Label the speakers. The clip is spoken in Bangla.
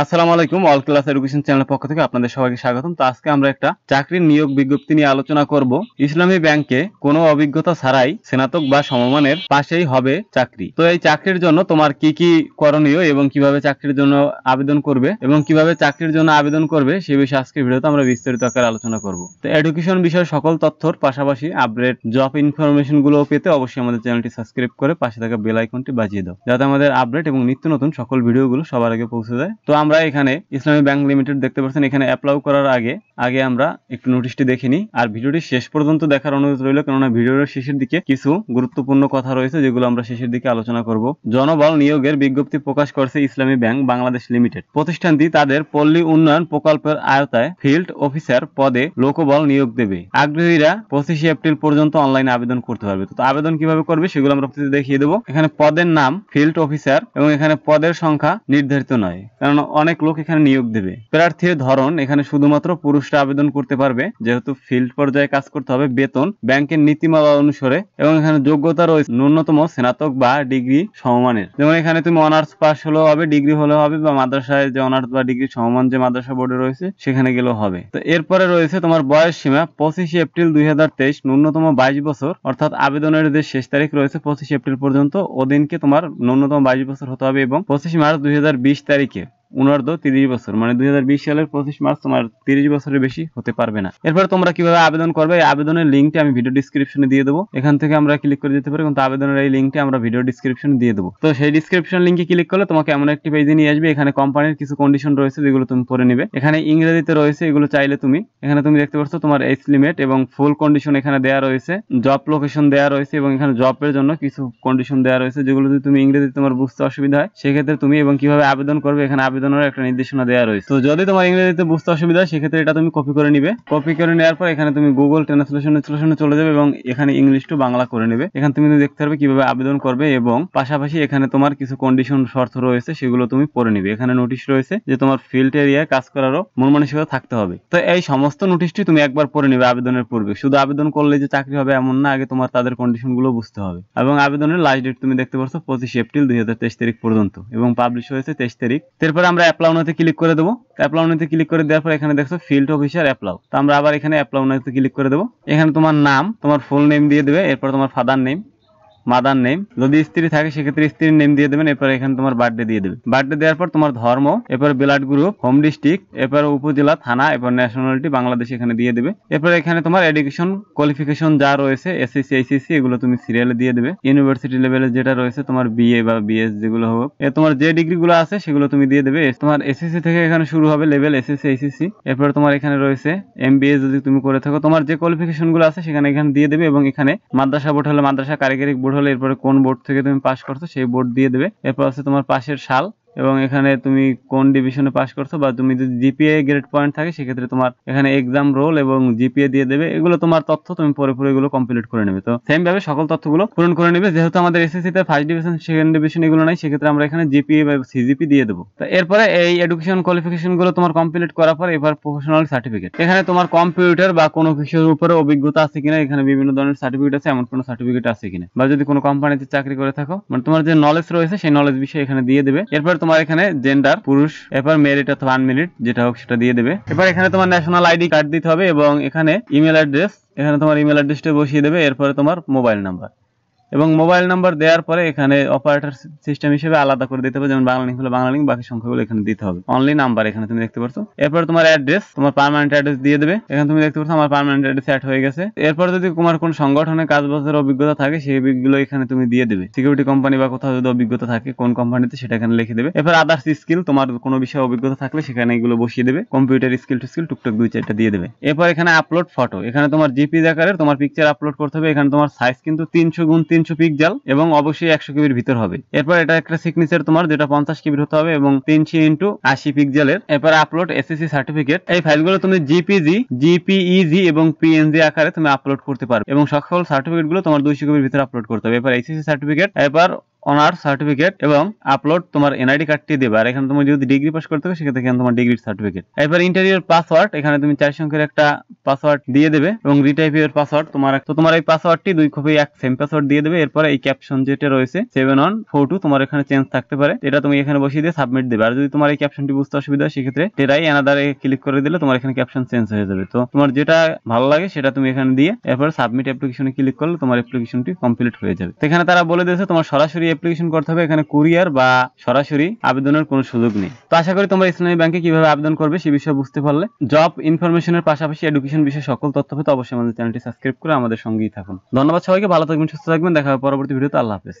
Speaker 1: আসসালামু আলাইকুম অল ক্লাস এডুকেশন চ্যানেলের পক্ষ থেকে আপনাদের সবাইকে স্বাগতম। তো আজকে আমরা একটা চাকরির নিয়োগ বিজ্ঞপ্তি নিয়ে আলোচনা করব। ইসলামী ব্যাংকে কোনো অভিজ্ঞতা ছাড়াই স্নাতক বা সমমানের পাশেই হবে চাকরি। তো এই চাকরির জন্য তোমার কি কি করণীয় এবং কীভাবে চাকরির জন্য আবেদন করবে এবং কীভাবে চাকরির জন্য আবেদন করবে সে বিষয়ে আজকের ভিডিওতে আমরা বিস্তারিত আকারে আলোচনা করব। তো এডুকেশন বিষয়ে সকল তথ্যর পাশাপাশি আপডেট জব ইনফরমেশনগুলো পেতে অবশ্যই আমাদের চ্যানেলটি সাবস্ক্রাইব করে পাশে থাকা বেল আইকনটি বাজিয়ে দাও। যাতে আমাদের আপডেট এবং নিত্য নতুন সকল ভিডিওগুলো সবার আগে পৌঁছে যায়। তো আমরা এখানে ইসলামী ব্যাংক লিমিটেড দেখতে পাচ্ছেন, এখানে অ্যাপ্লাই করার আগে আগে আমরা একটু নোটিশটি দেখে নিই। আর ভিডিওটি শেষ পর্যন্ত দেখার অনুরোধ রইল, কেননা ভিডিওর শেষের দিকে কিছু গুরুত্বপূর্ণ কথা রয়েছে, যেগুলো আমরা শেষের দিকে আলোচনা করব। জনবল নিয়োগের বিজ্ঞপ্তি প্রকাশ করছে ইসলামী ব্যাংক বাংলাদেশ লিমিটেড। প্রতিষ্ঠানটি তাদের পল্লী উন্নয়ন প্রকল্পের আয়তায় ফিল্ড অফিসার পদে লোকবল নিয়োগ দেবে। আগ্রহীরা পঁচিশে এপ্রিল পর্যন্ত অনলাইনে আবেদন করতে পারবে। তো আবেদন কীভাবে করবে সেগুলো আমরা দেখিয়ে দেবো। এখানে পদের নাম ফিল্ড অফিসার এবং এখানে পদের সংখ্যা নির্ধারিত নয়। কারণ অনেক লোক এখানে নিয়োগ দেবে। প্রার্থীর ধরন, এখানে শুধুমাত্র পুরুষরা আবেদন করতে পারবে। যেহেতু ফিল্ড পর্যায়ে কাজ করতে হবে বেতন, ব্যাংকের নীতিমালা অনুসারে, এবং এখানে যোগ্যতা রয়েছে ন্যূনতম স্নাতক বা ডিগ্রি সমমানের। যেমন এখানে তুমি অনার্স পাস হলেও হবে, ডিগ্রি হলেও হবে, বা মাদ্রাসায় যে অনার্স বা ডিগ্রি সমমান যে মাদ্রাসা বোর্ডে রয়েছে, সেখানে গেলেও হবে। তো এরপরে রয়েছে তোমার বয়স সীমা, পঁচিশে এপ্রিল দুই হাজার তেইশ, ন্যূনতম বাইশ বছর, অর্থাৎ আবেদনের যে শেষ তারিখ রয়েছে পঁচিশে এপ্রিল পর্যন্ত, ওদিনকে তোমার ন্যূনতম বাইশ বছর হতে হবে এবং পঁচিশ মার্চ দুই হাজার বিশ তারিখে। উনার্ধ তিরিশ বছর। মানে দুই হাজার বিশ সালের পঁচিশ মার্চ তোমার তিরিশ বছরের বেশি হতে পারবে না। এরপর তোমরা কীভাবে আবেদন করবে, এই আবেদনের লিঙ্কটি আমি ভিডিও ডিসক্রিপশনে দিয়ে দেবো। এখান থেকে আমরা ক্লিক করে দিতে পারি কিন্তু আবেদনের এই লিঙ্কটি আমরা ভিডিও ডিসক্রিপশনে দিয়ে দেবো। তো সেই ডিসক্রিপশন লিঙ্কে ক্লিক করলে তোমাকে এমন একটি পেজে নিয়ে আসবে, এখানে কোম্পানির কিছু কন্ডিশন রয়েছে যেগুলো তুমি পড়ে নিবে। এখানে ইংরেজিতে রয়েছে, এগুলো চাইলে তুমি, এখানে তুমি দেখতে পাচ্ছ তোমার এজ লিমিট এবং ফুল কন্ডিশন এখানে দেওয়া রয়েছে জব লোকেশন দেওয়া রয়েছে, এবং এখানে জবের জন্য কিছু কন্ডিশন দেওয়া রয়েছে, যেগুলো যদি তুমি ইংরেজিতে তোমার বুঝতে অসুবিধা হয়, সেক্ষেত্রে তুমি এবং কীভাবে আবেদন করবে, এখানে আবেদনের একটা নির্দেশনা দেওয়া রয়েছে। তো যদি তোমার ইংরেজিতে বুঝতে অসুবিধা সেক্ষেত্রে এটা তুমি কপি করে নিবে। কপি করে নেওয়ার পর এখানে তুমি গুগল ট্রান্সলেশন ট্রান্সলেশনে চলে যাবে এবং এখানে ইংলিশ টু বাংলা করে নেবে। এখানে তুমি দেখতে পারবে কীভাবে আবেদন করবে এবং পাশাপাশি এখানে তোমার কিছু কন্ডিশন শর্ত রয়েছে, সেগুলো তুমি পড়ে নিবে। এখানে নোটিশ রয়েছে যে তোমার ফিল্ড এরিয়ায় কাজ করারও মন মানসিকতা থাকতে হবে। তো এই সমস্ত নোটিশটি তুমি একবার পড়ে নিবে আবেদনের পূর্বে। শুধু আবেদন করলে যে চাকরি হবে এমন না, আগে তোমার তাদের কন্ডিশনগুলো বুঝতে হবে। এবং আবেদনের লাস্ট ডেট তুমি দেখতে পাচ্ছ পঁচিশ এপ্রিল দুই হাজার তেইশ তারিখ পর্যন্ত এবং পাবলিশ হয়েছে তেইশ তারিখ। এরপরে আমরা অ্যাপ্লাউনাতে ক্লিক করে দেবো। অ্যাপ্লাউনাতে ক্লিক করে দেওয়ার পর এখানে দেখছ ফিল্ড অফিসার অ্যাপ্লাউ তো আমরা আবার এখানে অ্যাপ্লাউনাতে ক্লিক করে দেবো। এখানে তোমার নাম, তোমার ফুল নেম দিয়ে দেবে, এরপর তোমার ফাদার নেম মাদার নেম। যদি স্ত্রী থাকে, সেক্ষেত্রে স্ত্রীর নেম দিয়ে দেবেন, এরপর এখানে তোমার বার্থডে দিয়ে দেবে বার্থডে দেওয়ার পর তোমার ধর্ম, এরপর ব্লাড গ্রুপ, হোম ডিস্ট্রিক্ট, এরপর উপজেলা, থানা, এরপর ন্যাশনালিটি বাংলাদেশ এখানে দিয়ে দেবে। এরপর এখানে তোমার এডুকেশন কোয়ালিফিকেশন যা রয়েছে এসএসসি এইচএসসি এগুলো তুমি সিরিয়ালে দিয়ে দেবে। ইউনিভার্সিটি লেভেলে যেটা রয়েছে, তোমার বিএ বা বিএস যেগুলো হোক। তোমার যে ডিগ্রি গুলো আছে, সেগুলো তুমি দিয়ে দেবে। তোমার এসএসসি থেকে এখানে শুরু হবে লেভেল এসএসসি এইচএসসি এরপর তোমার এখানে রয়েছে এমবিএ যদি তুমি করে থাকো, তোমার যে কোয়ালিফিকেশনগুলো আছে, সেখানে এখানে দিয়ে দেবে এবং এখানে মাদ্রাসা বোর্ড হলে মাদ্রাসা কারিগরি বোর্ড হলে এরপরে কোন বোর্ড থেকে তুমি পাস করছ, সেই বোর্ড দিয়ে দেবে। এরপর আছে তোমার পাশের সাল এবং এখানে তুমি কোন ডিভিশনে পাস করছ বা তুমি যদি জিপিএ গ্রেড পয়েন্ট থাকে, সেক্ষেত্রে তোমার এখানে এক্সাম রোল এবং জিপিএ দিয়ে দেবে। এগুলো তোমার তথ্য তুমি পরে পরে এগুলো কমপ্লিট করে নেবে। তো সেম ভাবে সকল তথ্যগুলো পূরণ করে নেবে। যেহেতু আমাদের এসএসসি তে ফার্স্ট ডিভিশন সেকেন্ড ডিভিশন এগুলো নাই, সেক্ষেত্রে আমরা এখানে জিপিএ বা সিজিপি দিয়ে দেবো। তো এরপরে এই এডুকেশন কোয়ালিফিকেশনগুলো তোমার কমপ্লিট করার পর এবার প্রফেশনাল সার্টিফিকেট এখানে তোমার কম্পিউটার বা কোনো কিছুর উপরে অভিজ্ঞতা আছে কিনা, এখানে বিভিন্ন ধরনের সার্টিফিকেট আছে, এমন কোনো সার্টিফিকেট আছে কিনা। বা যদি কোনো কোম্পানিতে চাকরি করে থাকো মানে তোমার যে নলেজ রয়েছে, সেই নলেজ বিষয়ে এখানে দিয়ে দেবে। এরপর তোমার এখানে জেন্ডার পুরুষ, এরপর মেরিট অথবা আনমেরিট যেটা হোক সেটা দিয়ে দেবে। এবার এখানে তোমার ন্যাশনাল আইডি কার্ড দিতে হবে এবং এখানে ইমেল অ্যাড্রেস এখানে তোমার ইমেল অ্যাড্রেসটা বসিয়ে দেবে, এরপরে তোমার মোবাইল নাম্বার এবং মোবাইল নাম্বার দেওয়ার পরে এখানে অপারেটর সিস্টেম হিসেবে আলাদা করে দিতে হবে, যেমন বাংলা লিঙ্ক হলে বাংলা লিঙ্ক, বাকি সংখ্যাগুলো এখানে দিতে হবে। অনলি নাম্বার এখানে তুমি দেখতে পাচ্ছ এরপর তোমার অ্যাড্রেস তোমার পার্মানেন্ট অ্যাড্রেস দিয়ে দেবে। এখানে তুমি দেখতে পাচ্ছ আমার পার্মানেন্ট অ্যাড্রেস অ্যাড হয়ে গেছে। এরপর যদি তোমার কোন সংগঠনে কাজ বাজের অভিজ্ঞতা থাকে, সেই গুলো এখানে তুমি দিয়ে দেবে। সিকিউরিটি কোম্পানি বা কোথাও যদি অভিজ্ঞতা থাকে, কোন কোম্পানিতে সেটা এখানে লিখে দেবে। এরপর আদার্স স্কিল তোমার কোনো বিষয়ে অভিজ্ঞতা থাকলে সেখানে এগুলো বসিয়ে দেবে। কম্পিউটার স্কিল টু স্কিল টুকটাক দুই চারটা দিয়ে দেবে। এরপর এখানে আপলোড ফটো এখানে তোমার জিপি আকারের তোমার পিকচার আপলোড করতে হবে। এখানে তোমার সাইজ কিন্তু তিনশো গুণ তিনশো পিক্সেল এবং অবশ্যই একশো কেবির ভিতর হবে। এরপর এটা একটা সিগনেচার তোমার, যেটা পঞ্চাশ কেবির হতে হবে এবং তিনশো ইন্টু আশি পিক্সেলের। এরপর আপলোড এসএসসি সার্টিফিকেট এই ফাইলগুলো তুমি জিপিজি জিপিইজি এবং পিএনজি আকারে তুমি আপলোড করতে পারবে এবং সকল সার্টিফিকেটগুলো তোমার দুইশো কেবির ভিতরে আপলোড করতে হবে। এরপর এসএসসি সার্টিফিকেট এরপর অনার্স সার্টিফিকেট এবং আপলোড তোমার এনআইডি কার্ডটি দেবে। আর এখানে তুমি যদি ডিগ্রি পাস করতে হবে সেক্ষেত্রে এখানে তোমার ডিগ্রির সার্টিফিকেট এরপর ইন্টারভিউর পাসওয়ার্ড এখানে তুমি চার সংখ্যার একটা পাসওয়ার্ড দিয়ে দেবে এবং রিটাইপের পাসওয়ার্ড তোমার তো তোমার এই পাসওয়ার্ডটি দুই কপি এক সেম পাসওয়ার্ড দিয়ে দেবে। এরপরে এই ক্যাপশন যেটা রয়েছে সেভেন ওয়ান ফোর টু তোমার এখানে চেঞ্জ থাকতে পারে। এটা তুমি এখানে বসিয়ে দিয়ে সাবমিট দেবে। আর যদি তোমার এই ক্যাপশনটি বুঝতে অসুবিধা হয়, সেক্ষেত্রে টেরাই অ্যানাদারে ক্লিক করে দিলে তোমার এখানে ক্যাপশন চেঞ্জ হয়ে যাবে। তো তোমার যেটা ভালো লাগে, সেটা তুমি এখানে দিয়ে এরপর সাবমিট অ্যাপ্লিকেশনে ক্লিক করলে তোমার অ্যাপ্লিকেশনটি কমপ্লিট হয়ে যাবে। এখানে তারা বলে দিয়েছে, তোমার সরাসরি অ্যাপ্লিকেশন করতে হবে, এখানে কুরিয়ার বা সরাসরি আবেদনের কোনো সুযোগ নেই। তো আশা করি তোমরা ইসলামী ব্যাংকে কীভাবে আবেদন করবে সে বিষয়ে বুঝতে পারলে। জব ইনফরমেশনের পাশাপাশি এডুকেশন বিষয়ে সকল তথ্য পেতে অবশ্যই আমাদের চ্যানেলটি সাবস্ক্রাইব করে আমাদের সঙ্গেই থাকুন। ধন্যবাদ সবাইকে, ভালো থাকবেন, সুস্থ থাকবেন, দেখা হবে পরবর্তী ভিডিওতে, আল্লাহ হাফেজ।